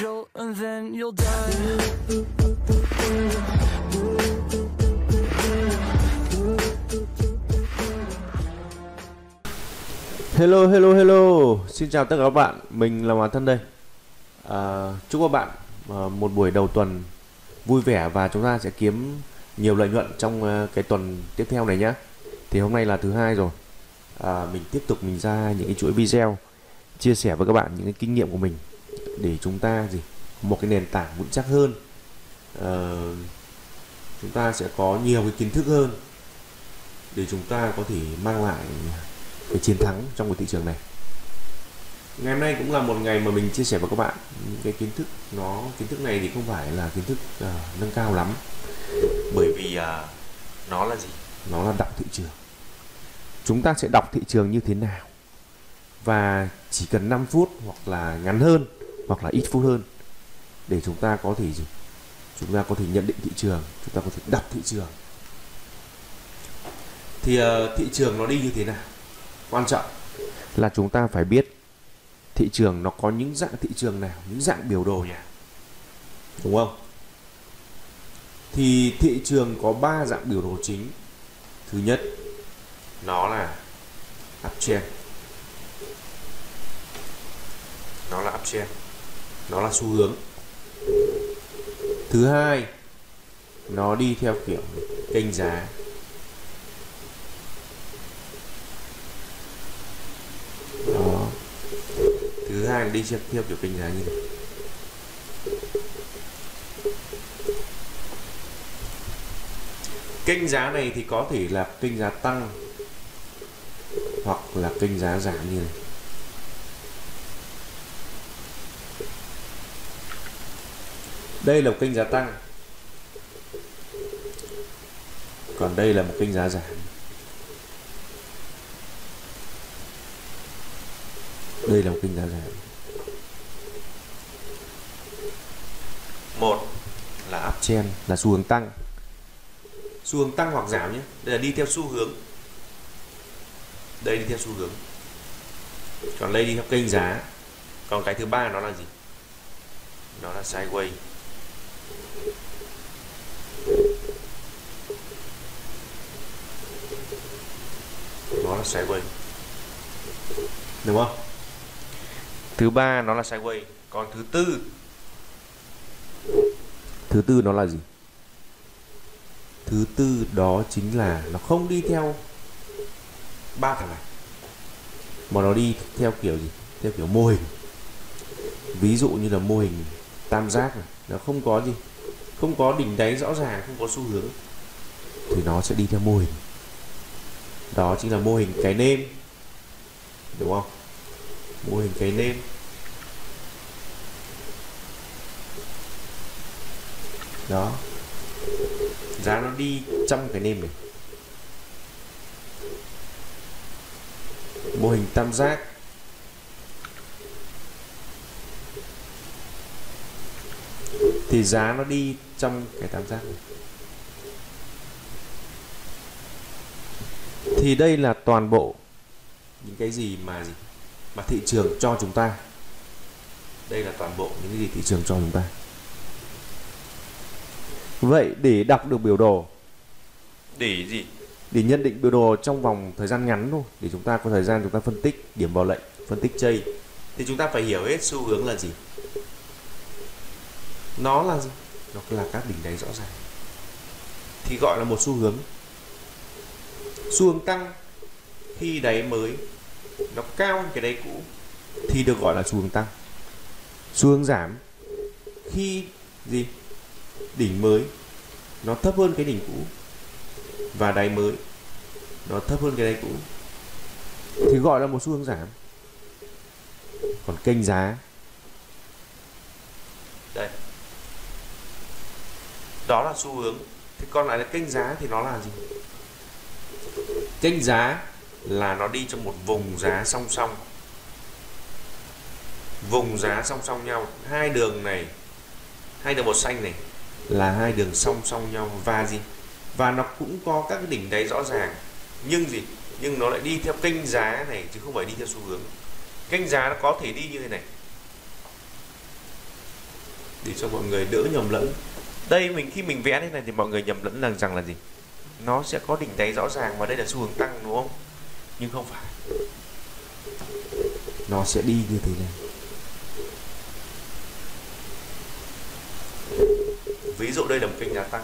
jolt and then you'll die. Hello hello hello. Xin chào tất cả các bạn. Mình là Hoàng Thân đây. À, Chúc các bạn à, một buổi đầu tuần vui vẻ Và chúng ta sẽ kiếm nhiều lợi nhuận trong à, cái tuần tiếp theo này nhé Thì hôm nay là thứ hai rồi. À, Mình tiếp tục mình ra những cái chuỗi video Chia sẻ với các bạn những cái kinh nghiệm của mình. Để chúng ta gì Một cái nền tảng vững chắc hơn. Uh, Chúng ta sẽ có nhiều cái kiến thức hơn Để chúng ta có thể mang lại cái chiến thắng trong cái thị trường này. Ngày hôm nay cũng là một ngày mà mình chia sẻ với các bạn những cái kiến thức. Nó kiến thức này thì không phải là kiến thức uh, nâng cao lắm. Bởi vì uh, nó là gì? Nó là đọc thị trường. Chúng ta sẽ đọc thị trường như thế nào? Và chỉ cần 5 phút hoặc là ngắn hơn hoặc là ít phút hơn để chúng ta có thể gì? Chúng ta có thể nhận định thị trường chúng ta có thể đọc thị trường. Thì uh, thị trường nó đi như thế nào? Quan trọng là chúng ta phải biết thị trường nó có những dạng thị trường nào những dạng biểu đồ nhỉ đúng không? Thì thị trường có 3 dạng biểu đồ chính. Thứ nhất nó là uptrend. Nó là uptrend nó là xu hướng. Thứ hai nó đi theo kiểu kênh giá. Đó. Thứ hai đi theo, theo kiểu kênh giá như này. Kênh giá này thì có thể là kênh giá tăng hoặc là kênh giá giảm như này. Đây là một kênh giá tăng. Còn đây là một kênh giá giảm. Đây là một kênh giá giảm. Một là uptrend là xu hướng tăng. Xu hướng tăng hoặc giảm nhé. Đây là đi theo xu hướng. Đây đi theo xu hướng. Còn đây đi theo kênh giá. Còn cái thứ ba nó là gì? Nó là sideways nó là sideways đúng không? Thứ ba nó là sideways còn thứ tư. Thứ tư nó là gì? Thứ tư đó chính là nó không đi theo ba thằng này mà nó đi theo kiểu gì? Theo kiểu mô hình. Ví dụ như là mô hình tam giác này nó không có gì. Không có đỉnh đáy rõ ràng, không có xu hướng. Thì nó sẽ đi theo mô hình. Đó chính là mô hình cái nêm. Đúng không? Mô hình cái nêm. Đó. Giá nó đi trong cái nêm này. Mô hình tam giác. Thì giá nó đi trong cái tam giác này. Thì đây là toàn bộ những cái gì mà gì mà thị trường cho chúng ta. Đây là toàn bộ những cái gì thị trường cho chúng ta. Vậy để đọc được biểu đồ để gì? để nhận định biểu đồ trong vòng thời gian ngắn thôi để chúng ta có thời gian chúng ta phân tích điểm vào lệnh phân tích chơi thì chúng ta phải hiểu hết xu hướng là gì nó là gì? Nó là các đỉnh đáy rõ ràng. Thì gọi là một xu hướng. Xu hướng tăng khi đáy mới, nó cao hơn cái đáy cũ, thì được gọi là xu hướng tăng. Xu hướng giảm khi gì? Đỉnh mới, nó thấp hơn cái đỉnh cũ. Và đáy mới, nó thấp hơn cái đáy cũ. Thì gọi là một xu hướng giảm. Còn kênh giá đây đó là xu hướng. Thế còn lại là kênh giá thì nó là gì? Kênh giá là nó đi trong một vùng giá song song. Vùng giá song song nhau. Hai đường này, hai đường màu xanh này là hai đường song song nhau. Và gì? Và nó cũng có các cái đỉnh đáy rõ ràng. Nhưng gì? Nhưng nó lại đi theo kênh giá này chứ không phải đi theo xu hướng. Kênh giá nó có thể đi như thế này. Để cho mọi người đỡ nhầm lẫn đây, mình, khi mình vẽ thế này thì mọi người nhầm lẫn rằng rằng là gì? Nó sẽ có đỉnh đáy rõ ràng và đây là xu hướng tăng, đúng không? Nhưng không phải. Nó sẽ đi như thế này. Ví dụ đây là một kênh giá tăng.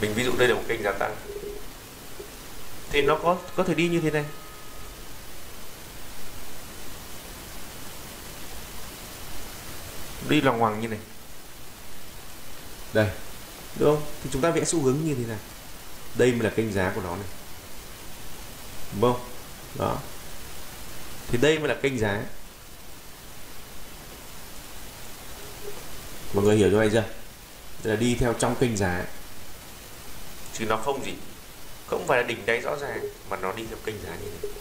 Mình ví dụ đây là một kênh giá tăng. Thì nó có có thể đi như thế này. Đi lòng hoàng như này. Đây. Đúng không? Thì chúng ta vẽ xu hướng như thế này đây mới là kênh giá của nó này. Đúng không? Đó. Thì đây mới là kênh giá. Mọi người hiểu cho anh chưa? Đây là đi theo trong kênh giá. Chứ nó không gì. Không phải là đỉnh đáy rõ ràng mà nó đi theo kênh giá như này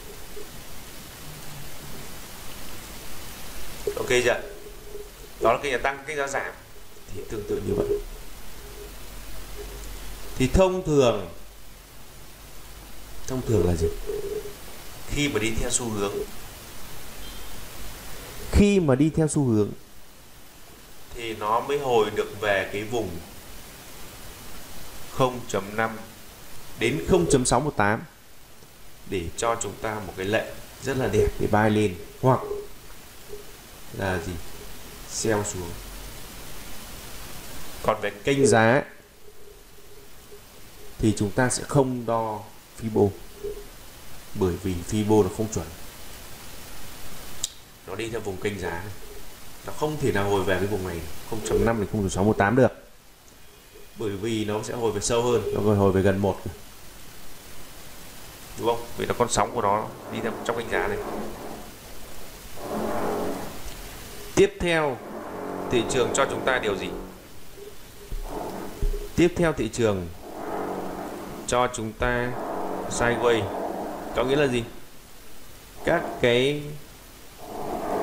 ok chưa đó là kênh giá tăng kênh giá giảm. Thì tương tự như vậy. Thì thông thường thông thường là gì? Khi mà đi theo xu hướng. Khi mà đi theo xu hướng. Thì nó mới hồi được về cái vùng 0.5 đến 0.618 để cho chúng ta một cái lệnh rất là đẹp để bay lên. Hoặc là gì xeo xuống. Còn về kênh giá thì chúng ta sẽ không đo Fibo bởi vì Fibo nó không chuẩn. Nó đi theo vùng kênh giá. Nó không thể nào hồi về cái vùng này. 0.5 đến 0.618 được. Bởi vì nó sẽ hồi về sâu hơn. Nó còn hồi về gần một. Đúng không? Vì nó con sóng của nó đi theo trong kênh giá này tiếp theo thị trường cho chúng ta điều gì? Tiếp theo thị trường cho chúng ta sideways có nghĩa là gì? Các cái,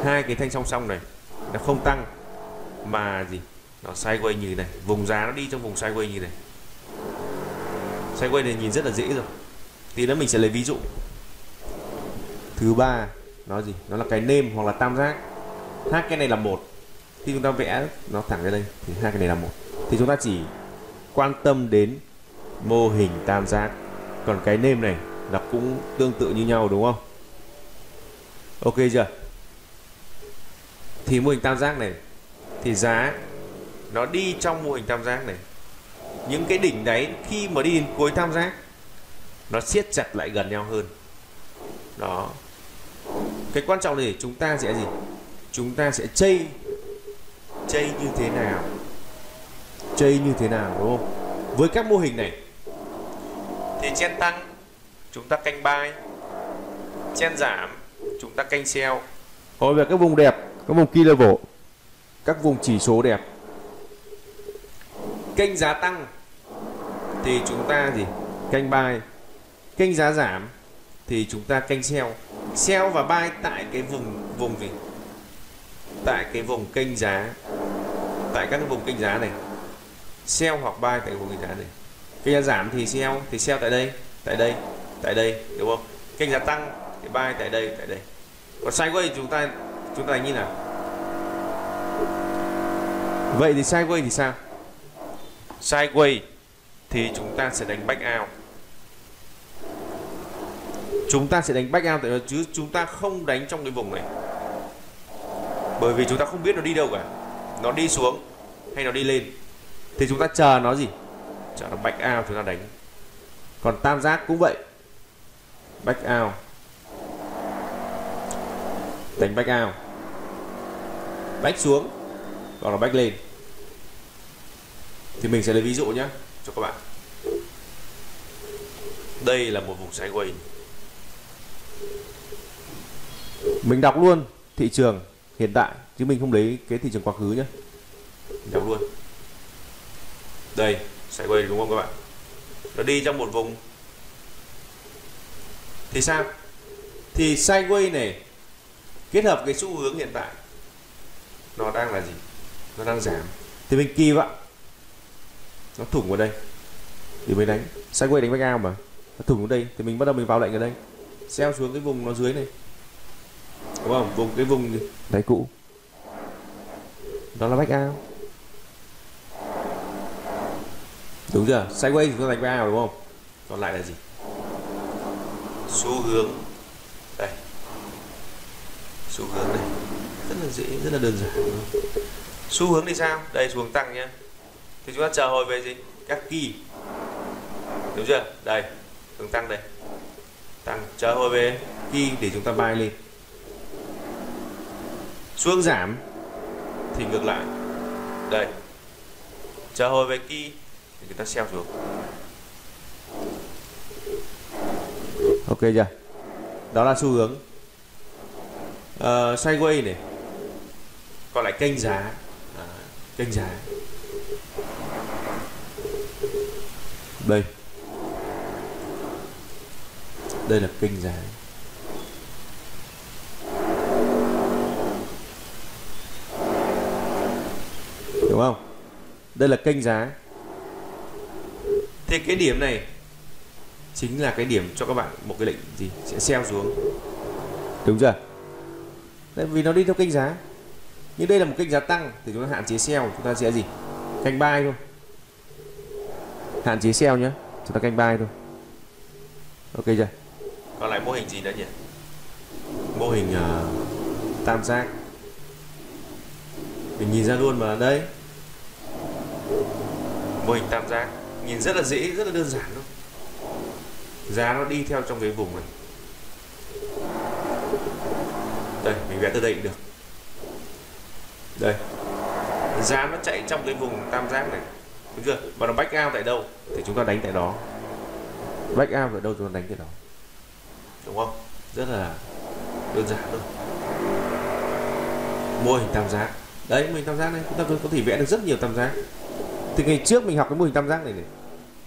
hai cái thanh song song này nó không tăng, mà gì? Nó sideways như này. Vùng giá nó đi trong vùng sideways như này. Sideways này nhìn rất là dễ rồi. Thì nữa mình sẽ lấy ví dụ. Thứ ba, nó gì? Nó là cái nêm hoặc là tam giác hai cái này là một. Khi chúng ta vẽ nó thẳng ra đây, thì hai cái này là một. Thì chúng ta chỉ quan tâm đến mô hình tam giác. Còn cái nêm này là cũng tương tự như nhau, đúng không? Ok chưa? Thì mô hình tam giác này, thì giá nó đi trong mô hình tam giác này. Những cái đỉnh đấy khi mà đi đến cuối tam giác, nó siết chặt lại gần nhau hơn. Đó. Cái quan trọng là chúng ta sẽ gì? Chúng ta sẽ chây chây như thế nào? Chây như thế nào đúng không? Với các mô hình này thì chen tăng chúng ta canh buy chen giảm chúng ta canh sell hồi về các vùng đẹp các vùng key level các vùng chỉ số đẹp. Kênh giá tăng thì chúng ta gì? Canh buy kênh giá giảm thì chúng ta canh sell sell và buy tại cái vùng vùng gì tại cái vùng kênh giá, tại các cái vùng kênh giá này. Sell hoặc buy tại vùng kênh giá này. Kênh giá giảm thì sell thì sell tại đây tại đây tại đây, đúng không? Kênh giá tăng thì buy tại đây tại đây. Còn sideways chúng ta chúng ta như nào. Vậy thì sideways thì sao? Sideways thì chúng ta sẽ đánh back out. Chúng ta sẽ đánh back out tại đó chứ chúng ta không đánh trong cái vùng này bởi vì chúng ta không biết nó đi đâu cả. Nó đi xuống hay nó đi lên. Thì chúng ta chờ nó gì? Chờ nó back out chúng ta đánh. Còn tam giác cũng vậy. Back out đánh back out back xuống. Hoặc là back lên. Thì mình sẽ lấy ví dụ nhé cho các bạn. Đây là một vùng sideways mình đọc luôn thị trường hiện tại chứ mình không lấy cái thị trường quá khứ nhé đọc luôn. Đây sideways đúng không các bạn? Nó đi trong một vùng. Thì sao? Thì sideways này kết hợp cái xu hướng hiện tại nó đang là gì? Nó đang giảm. Thì mình kỳ vọng nó thủng vào đây. Thì mới đánh. Sideways đánh back out mà. Nó thủng vào đây. Thì mình bắt đầu mình vào lệnh ở đây. Xeo xuống cái vùng nó dưới này đúng không? Vùng cái vùng đáy cũ. Đó là back out đúng chưa? Sideways chúng ta đánh back out đúng không? Còn lại là gì? Xu hướng. Đây. Xu hướng đây. Rất là dễ rất là đơn giản. Xu hướng thì sao? Đây xu hướng tăng nhé. Thì chúng ta chờ hồi về gì? Các kỳ. Đúng chưa? Đây hướng tăng đây. Tăng chờ hồi về kỳ để chúng ta bay lên xuống giảm. Thì ngược lại. Đây. Chờ hồi về kỳ thì chúng ta xeo xuống. Ok chưa? Đó là xu hướng. Uh, sideways này. Còn lại kênh giá. À, kênh giá. Đây. Đây là kênh giá đúng không? Đây là kênh giá. Thì cái điểm này chính là cái điểm cho các bạn một cái lệnh gì? Sẽ xeo xuống. Đúng chưa? Đấy, vì nó đi theo kênh giá. Nhưng đây là một kênh giá tăng thì chúng ta hạn chế sell chúng ta sẽ gì? Canh buy thôi. Hạn chế sell nhé chúng ta canh buy thôi. Ok chưa? Còn lại mô hình gì nữa nhỉ? Mô hình uh, tam giác. Mình nhìn ra luôn mà đây mô hình tam giác. Nhìn rất là dễ, rất là đơn giản luôn giá nó đi theo trong cái vùng này. Đây, mình vẽ từ đây cũng được. Đây. Giá nó chạy trong cái vùng tam giác này. Đúng chưa? Và nó back out tại đâu? Thì chúng ta đánh tại đó. Back out ở đâu chúng ta đánh tại đó? Đúng không? Rất là đơn giản thôi. Mô hình tam giác. Đấy, mô hình tam giác này, chúng ta có thể vẽ được rất nhiều tam giác từ ngày trước mình học cái mô hình tam giác này, này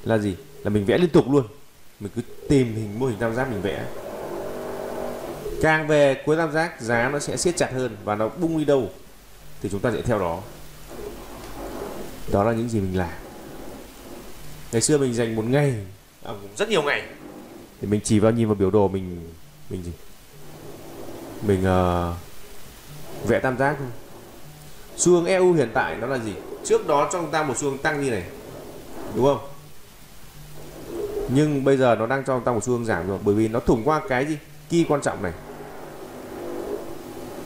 là gì? Là mình vẽ liên tục luôn. Mình cứ tìm hình mô hình tam giác mình vẽ. Càng về cuối tam giác giá nó sẽ siết chặt hơn và nó bung đi đâu thì chúng ta sẽ theo đó. Đó là những gì mình làm. Ngày xưa mình dành một ngày à, rất nhiều ngày thì mình chỉ vào nhìn vào biểu đồ mình mình gì? Mình uh, vẽ tam giác thôi. Xu hướng EU hiện tại nó là gì? Trước đó cho chúng ta một xu hướng tăng như này đúng không? Nhưng bây giờ nó đang cho chúng ta một xu hướng giảm rồi bởi vì nó thủng qua cái gì? Kỳ quan trọng này.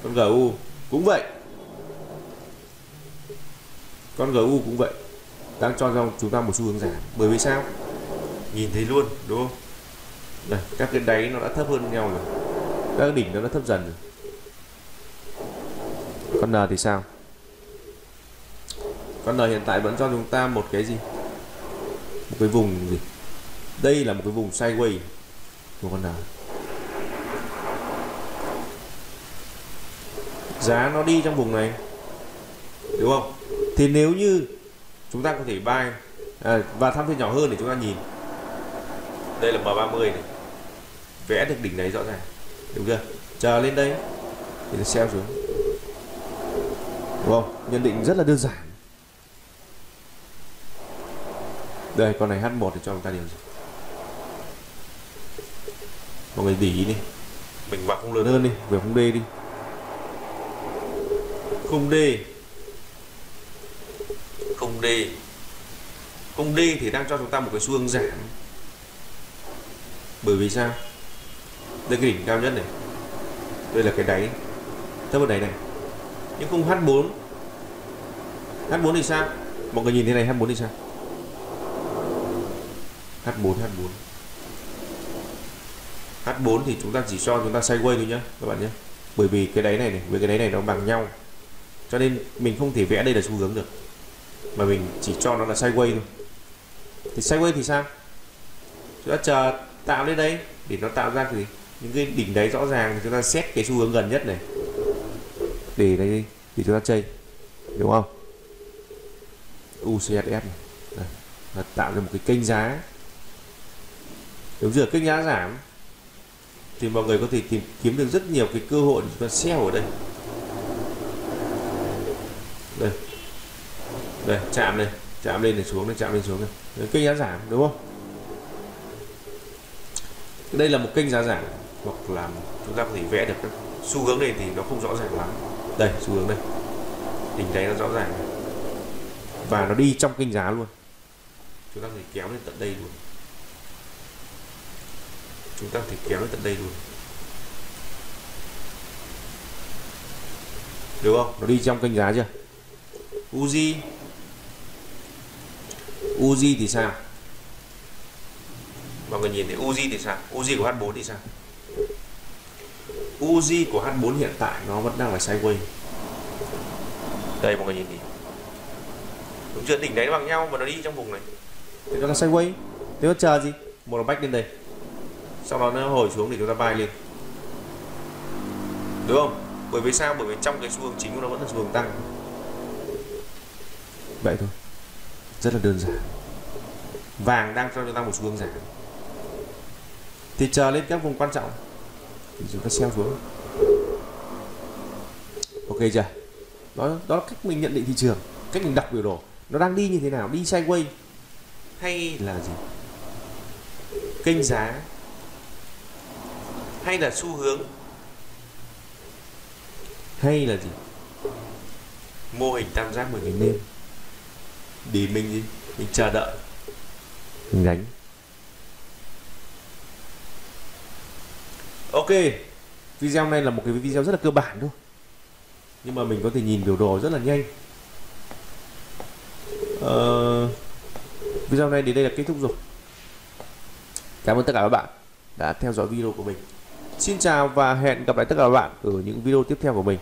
Con GU cũng vậy. Con GU cũng vậy đang cho ra chúng ta một xu hướng giảm. Bởi vì sao? Nhìn thấy luôn đúng không? Đây, các cái đáy nó đã thấp hơn nhau rồi. Các đỉnh nó đã thấp dần rồi. Con N thì sao? Con N hiện tại vẫn cho chúng ta một cái gì? Một cái vùng gì? Đây là một cái vùng sideways của con N giá nó đi trong vùng này đúng không? Thì nếu như chúng ta có thể buy à, và tham phiên nhỏ hơn để chúng ta nhìn. Đây là M30 này. Vẽ được đỉnh đấy rõ ràng đúng chưa? Chờ lên đây thì xem xuống. Đúng không? Nhận định rất là đơn giản. Đây con này H1 thì cho chúng ta điều gì? Mọi người để ý đi. Mình vào không lớn. Hơn đi về không D đi. Khung D khung D khung D thì đang cho chúng ta một cái xu hướng giảm. Bởi vì sao? Đây cái đỉnh cao nhất này. Đây là cái đáy. Thấp hơn đáy này. Nhưng khung H4 H4 thì sao? Mọi người nhìn thế này H4 thì sao H4 H4 H4 thì chúng ta chỉ cho chúng ta sideways thôi nhá các bạn nhé bởi vì cái đáy này này với cái đáy này nó bằng nhau. Cho nên mình không thể vẽ đây là xu hướng được. Mà mình chỉ cho nó là sideways thôi. Thì sideways thì sao? Chúng ta chờ tạo lên đây để nó tạo ra thì những cái đỉnh đáy rõ ràng thì chúng ta xét cái xu hướng gần nhất này. Để đây thì chúng ta chơi đúng không? UCSF này. Đây, là tạo ra một cái kênh giá nếu giờ kênh giá giảm, thì mọi người có thể tìm, kiếm được rất nhiều cái cơ hội để chúng ta sell ở đây. Đây. Đây, chạm này chạm lên này xuống này chạm lên xuống này. Kênh giá giảm, đúng không? Đây là một kênh giá giảm, hoặc là chúng ta có thể vẽ được xu hướng này thì nó không rõ ràng lắm. Đây, xu hướng đây. Đỉnh đáy nó rõ ràng. Và nó đi trong kênh giá luôn. Chúng ta có thể kéo lên tận đây luôn chúng ta có thể kéo lên tận đây luôn. Được không? Nó đi trong kênh giá chưa? Uzi. Uzi thì sao? Mọi người nhìn thấy Uzi thì sao? Uzi của H4 thì sao? Uzi của H4 hiện tại nó vẫn đang là sideways đây mọi người nhìn đi đúng chưa? Đỉnh đấy nó bằng nhau mà nó đi trong vùng này. Thì nó là sideways thế nó chờ gì? Một là bách lên đây sau đó nó hồi xuống để chúng ta bay lên đúng không? Bởi vì sao? Bởi vì trong cái xu hướng chính của nó vẫn là xu hướng tăng. Vậy thôi. Rất là đơn giản. Vàng đang cho chúng ta một xu hướng giảm. Thì chờ lên các vùng quan trọng. Thì chúng ta sell xuống. Ok chưa? Đó đó là cách mình nhận định thị trường. Cách mình đọc biểu đồ. Nó đang đi như thế nào? Đi sideways hay là gì? Kênh giá hay là xu hướng? Hay là gì? Mô hình tam giác 10 ngày đêm để mình gì mình chờ đợi. Mình đánh. Ok video này là một cái video rất là cơ bản thôi. Nhưng mà mình có thể nhìn biểu đồ rất là nhanh. Ờ, video này đến đây là kết thúc rồi. Cảm ơn tất cả các bạn đã theo dõi video của mình xin chào và hẹn gặp lại tất cả các bạn ở những video tiếp theo của mình.